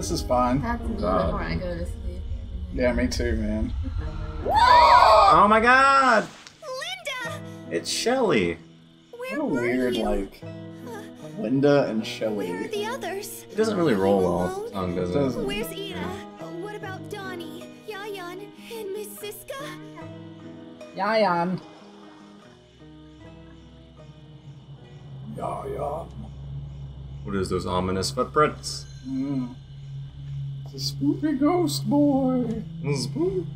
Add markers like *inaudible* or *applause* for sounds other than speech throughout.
This is fine. That's me God. before I go to sleep. Yeah, me too, man. Oh my god! Linda! It's Shelly. Where What a weird, you? like, Linda and Where are the others? It doesn't really roll well off the tongue, does it? Doesn't. Where's Ina? What about Donnie, Yayan, and Miss Siska? Yayan. Yayan. What is those ominous footprints? Mm. It's a spooky ghost boy. Spooks.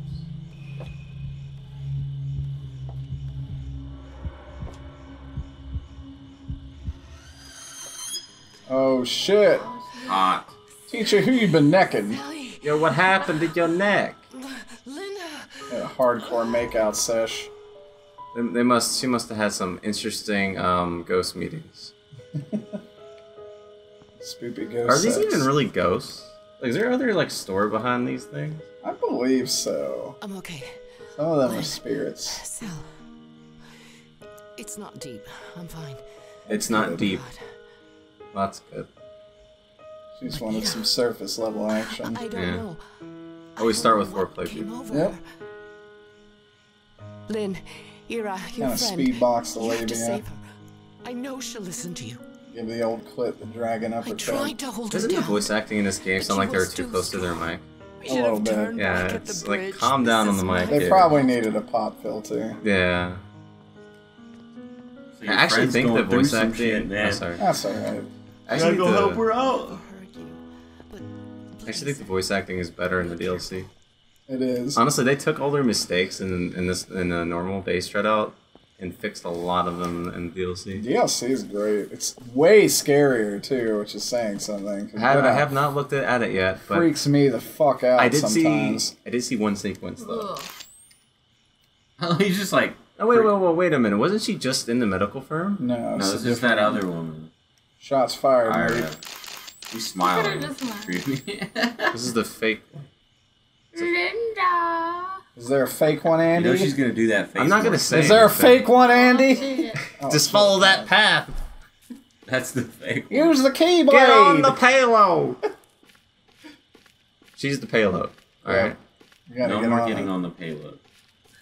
Oh shit. Hot. Teacher, who you been necking? Yo, what happened to your neck? Linda! A hardcore makeout sesh. They, they must. She must have had some interesting um, ghost meetings. *laughs* Spoopy ghost Are these sex. even really ghosts? Like, is there other like store behind these things? I believe so. I'm okay. Some of them are spirits. Uh, Sal. It's not deep. I'm fine. It's not deep. God. That's good. She just wanted some surface level action. I don't Yeah. know. Oh, Always start with know what foreplay, people. Yep. Lynn, Ira, your Kind of friend. speed box the you have to save her. I know she'll listen to you. Give the old clip the dragon I uppercut. tried to hold her Doesn't the voice acting in this game sound like they were too too close to their mic? We A should little have bit. turned Yeah, back at it's the like, bridge. calm down on the mic They here. probably needed a pop filter. Yeah. So I actually think the voice acting. shit, oh, sorry. That's alright. I Gotta go think help her out. heard you. But I actually think the voice acting is better in the DLC. It is. Honestly, they took all their mistakes in in this in the normal base Dread Out and fixed a lot of them in DLC. DLC is great. It's way scarier too, which is saying something. I have, I have not looked at, at it yet, but freaks me the fuck out I did sometimes. see I did see one sequence though. Ugh. *laughs* He's just like. Oh wait, wait, wait, wait a minute! Wasn't she just in the medical firm? No, No, it's this is that other woman. Shots fired. Ira. mate. He's smiling. Could've just laughed. Creepy. This is the fake. one. Linda. Is there a fake one, you Andy? know she's gonna do that face. I'm not gonna say. is there a anything. fake one, Andy? Oh, *laughs* Just follow that path. That's the fake. one. Use the keyblade. Get on the payload. *laughs* She's the payload. All Yeah. right. No get more on getting it. on the payload.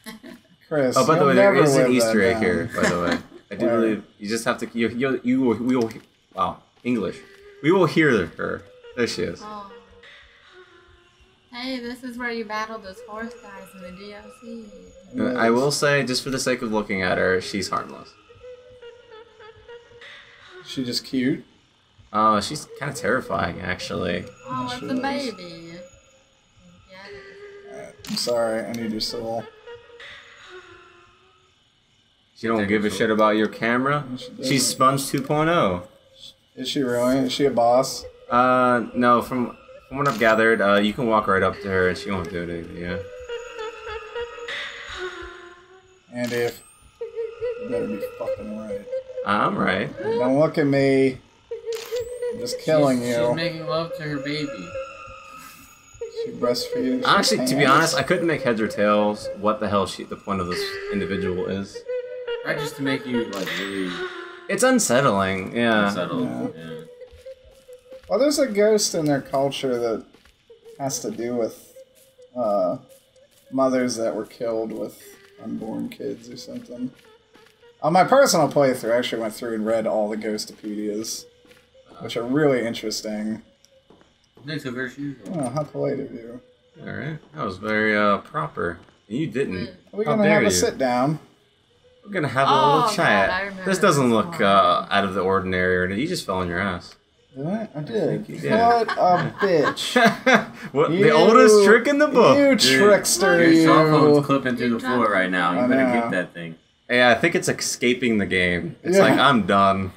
*laughs* Chris. Oh, by the way, there is an Easter egg down. here. By the way, I do believe you just have to. You you you will, we will. Wow, English. We will hear her. There she is. Oh. Hey, this is where you battle those horse guys in the DLC. Uh, I will say, just for the sake of looking at her, she's harmless. She just cute. Uh, she's kind of terrifying, actually. Oh, it's she a baby. Yeah. I'm sorry. I need your soul. She don't give a shit about your camera. She. She's Sponge 2.0. Is she really? Is she a boss? Uh, no, from from what I've gathered, uh, you can walk right up to her and she won't do anything. Yeah. And if you better be fucking right. I'm right. Don't look at me. I'm just killing she's, you. She's making love to her baby. She breastfeeds. Actually, to be honest, I couldn't make heads or tails what the hell she the point of this individual is. Right, just to make you like really It's unsettling. Yeah. unsettled. Yeah. Yeah. Well, there's a ghost in their culture that has to do with uh, mothers that were killed with unborn kids or something. On my personal playthrough, I actually went through and read all the Ghostopedias, which are really interesting. They took her shoes off. Oh, how polite of you. All right. That was very uh proper. You didn't. Are we How gonna dare have a sit down? We're gonna have a Oh, little chat. remember this doesn't look uh, out of the ordinary. Or you just fell on your ass. Did I? I did. you did. What a bitch. *laughs* what you, the oldest trick in the book? You Dude, trickster, Your cell phone's clipping through the floor right now. I You better know. get that thing. Yeah, I think it's escaping the game. It's Yeah. like I'm done.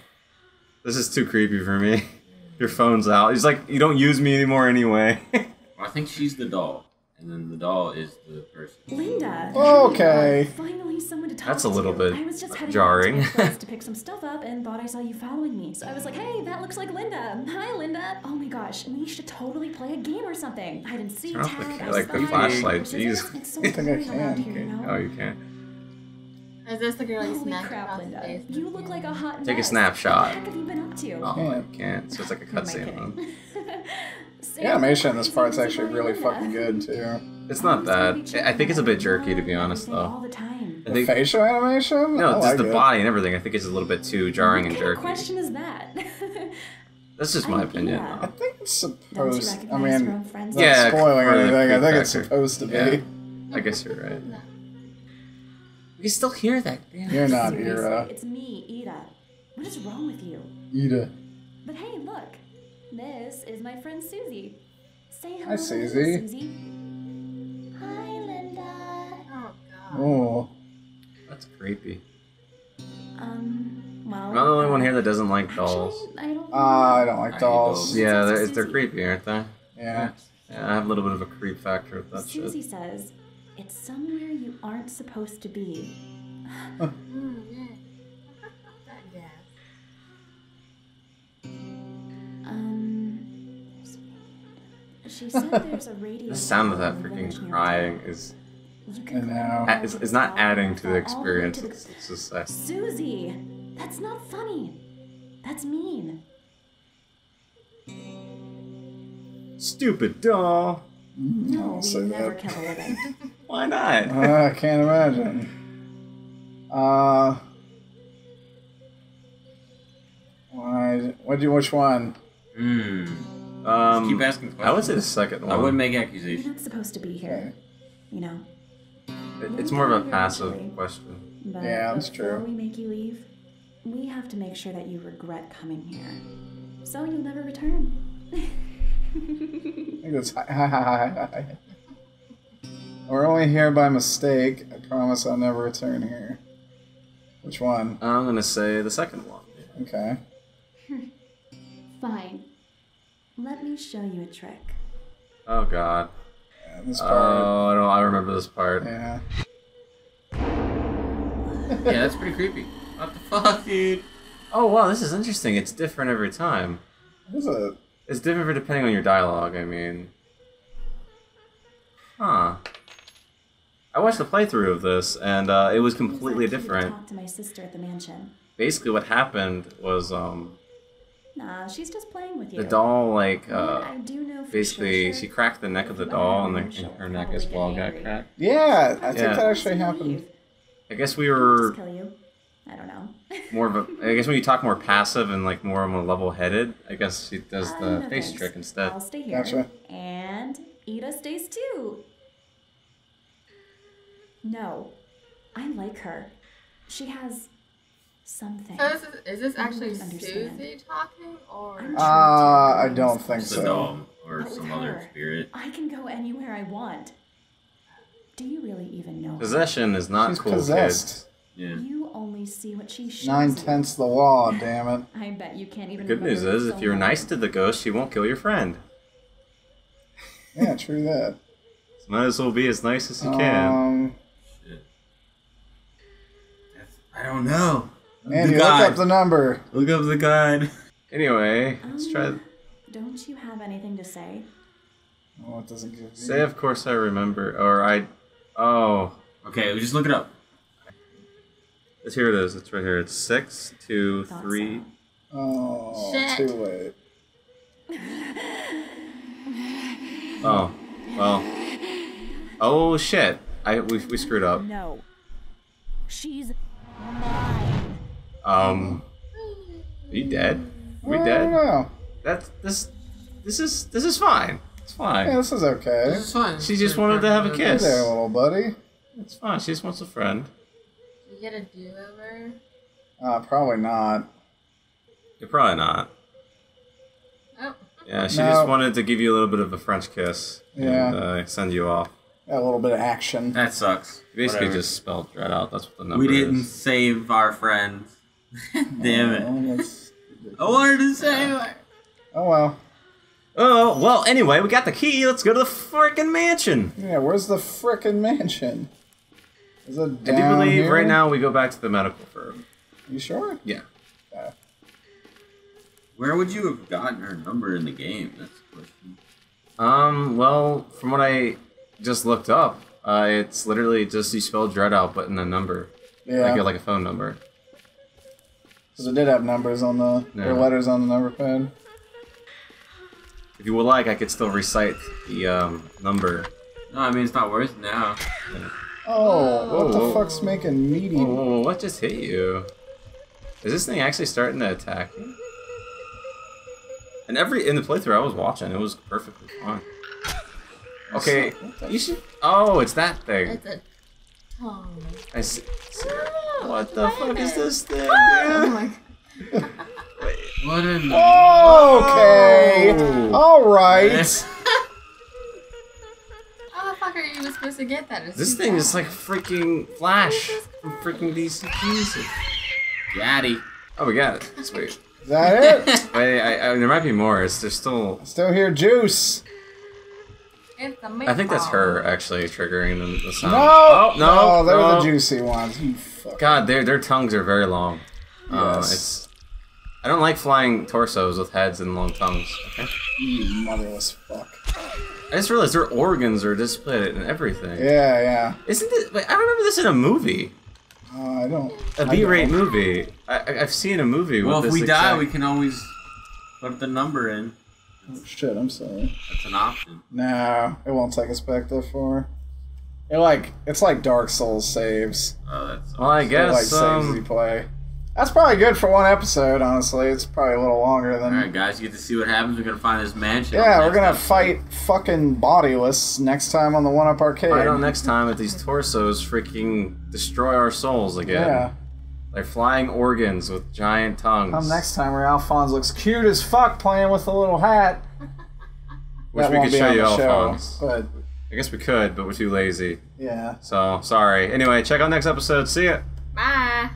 This is too creepy for me. *laughs* Your phone's out. It's like you don't use me anymore anyway. *laughs* I think she's the doll, and then the doll is the person. Linda. Okay. Finally, someone to talk That's a little to. bit I was just heading jarring. To, *laughs* to pick some stuff up and thought I saw you following me. So I was like, "Hey, that looks like Linda. Hi, Linda. Oh my gosh, we should totally play a game or something. Hide and seek Turn off tag. the- I like the spy, flashlight, scissors. jeez. It's so I think I can. here, you know? oh, you can't. Is this the girl you Holy smacked crap, Linda. You look like a hot Take a snapshot. What the heck have you been up to? Oh, oh Yeah. I can't. So it's like a Who *laughs* am cutscene. kidding? huh? The animation in this Crazy part's actually really Linda. fucking good too. It's not Always bad. I think it's a bit jerky, to be everything honest, All though. the time. I The think facial animation? no, I just like the it. body and everything. I think it's a little bit too jarring what and jerky. of jerky. question is that? *laughs* That's just my I- opinion. yeah. I think it's Don't you supposed. I mean, own friends? not Yeah, spoiling for anything. I creep think it's supposed to be. Yeah. I guess you're right. No. *laughs* We can still hear that. Damn. You're not Seriously, Ira. It's me, Ida. What is wrong with you? Ida. But hey, look. This is my friend Susie. Say hello, Hi, Susie. Susie. Hi, Linda. Oh god. Oh. That's creepy. Um, well. I'm not the only one uh, here that doesn't like actually, dolls. I don't. Uh, I don't like dolls. dolls. Yeah, Susie, they're, they're creepy, aren't they? Yeah. Yeah, I have a little bit of a creep factor with that Susie shit. says it's somewhere you aren't supposed to be. Yeah. *laughs* *laughs* Um. She said there's a radio. The sound of that in the village freaking crying is You I can know. climb a- is, over is the not adding to the fall all way experience. to the- It's, it's just uh, Susie, that's not funny. That's mean. stupid doll. No, I'll we never that. kill a living. *laughs* Why not? Uh, *laughs* I can't imagine. Uh. Why? What do you? Which one? Hmm. Um, keep asking questions. I would say the second one. I wouldn't make accusations. You're accusations. not supposed to be here. You know. It- It's more of a passive question. But Yeah, that's true. before true. we make you leave, we have to make sure that you regret coming here. So you'll never return. I think it's hi hi hi hi hi. We're only here by mistake. I promise I'll never return here. Which one? I'm gonna say the second one. Okay. *laughs* Fine. Let me show you a trick. Oh God. Yeah, this part. Oh, I don't. I remember this part. yeah. *laughs* Yeah, that's pretty creepy. What the fuck, dude? Oh wow, this is interesting. It's different every time. This is a It's different for depending on your dialogue. I mean, huh? I watched the playthrough of this, and uh, it was completely Use to different. Talk to my sister at the mansion. Basically, what happened was um, Nah, she's just playing with you. the doll like What uh, I do know for basically sure, she cracked the neck of the doll, and, the, her, and her neck as probably well got angry. cracked. yeah. I think Yeah. that actually happened. I guess we Just were kill you. I don't know. *laughs* more of a. I guess when you talk more passive and like more of a level-headed, I guess she does Uh, the no face thanks. trick instead. I'll stay here. Gotcha. And Ida stays too. No, I like her. She has something. So this is, is this actually don't. Susie talking or? I'm Uh, I don't think so. a or But some other her, spirit. I can go anywhere I want. Do you really even know? her? Possession is not She's cool, possessed. Yeah. You only see what she shows Nine tenths the law. Damn it. I bet you can't even. Good news is, so if you're well. nice to the ghost, she won't kill your friend. Yeah, true that. So might as well be as nice as you can. Um, Shit. I don't know. And The you look guide. up the number. Look up the guide. Anyway, let's try. Um, Don't you have anything to say? Oh, it doesn't give you. Say, of course, I remember. Or I. Oh, Okay, we just look it up. it's here. It is. It's right here. It's six, two, Thought three. so. Oh, Shit. too late. Oh, well. Oh shit! I we, we screwed up. No. She's mine. Um, are you dead? Are we I don't dead? know. That's this. This is this is fine. It's fine. Yeah, this is okay. This is fine. She just wanted to have a Hey kiss. there, little buddy. It's fine. She just wants a friend. You get a do-over. Uh, probably not. You're probably not. Oh. Yeah, she No. just wanted to give you a little bit of a French kiss Yeah. and uh, send you off. Got a little bit of action. That sucks. Basically, Whatever. just spelled Dread out. That's what the number is. We didn't is. save our friends. *laughs* Damn it. Oh, I wanted to save her. oh well. Oh well. Anyway, we got the key. Let's go to the freaking mansion. Yeah, where's the frickin' mansion? Is it down I do believe here? right now we go back to the medical firm. You sure? Yeah. Yeah. Where would you have gotten her number in the game? That's the question. Um. Well, from what I just looked up, uh, it's literally just you spell Dread out, but in a number. Yeah, Like like a phone number. Because it did have numbers on the Yeah. or letters on the number pad. If you would like, I could still recite the um, number. No, I mean it's not worth it now. Oh, what the Oh. fuck's making meaty? Oh, what just hit you? Is this thing actually starting to attack you? And every in the playthrough I was watching, it was perfectly fine. Okay, you should. Oh, it's that thing. It's a tongue. I see. Ah, what the wait fuck is this thing, Oh dude? my *laughs* What in the oh, Okay, Oh. all right. How the fuck are you supposed to get that? It's This too thing is fast. like freaking Flash from freaking DC. Jesus. Gaddy? Oh, we got it. Sweet. *laughs* Is that it? Wait, I, I, there might be more. It's there's still. Still here, juice. It's a I think that's her actually triggering the, the sound. No, Oh, no, they're no. the juicy ones. You fuck. God, their their tongues are very long. Uh, Yes. it's. I don't like flying torsos with heads and long tongues. Okay. You motherless fuck. I just realized their organs are displayed and everything. Yeah, yeah. Isn't it? Wait, I remember this in a movie, Uh, I don't. a I B-rate movie. I, I, I've seen a movie Well, with if this we die, we can always put the number in. Oh, shit, I'm sorry. That's an option. No, it won't take us back that far. It like it's like Dark Souls saves. Oh, that's. Well, I It like guess. saves you Um, play. That's probably good for one episode. Honestly, it's probably a little longer than. All right, guys, you get to see what happens. We're gonna find this mansion. Yeah, we're gonna next episode. fight fucking bodiless next time on the One Up Arcade. find out next time if these torsos freaking destroy our souls again. Yeah. Like flying organs with giant tongues. Come next time where Alphonse looks cute as fuck playing with a little hat. *laughs* Wish That we could be show on you the show, But I guess we could, but we're too lazy. yeah. So sorry. Anyway, check out next episode. See ya. Bye.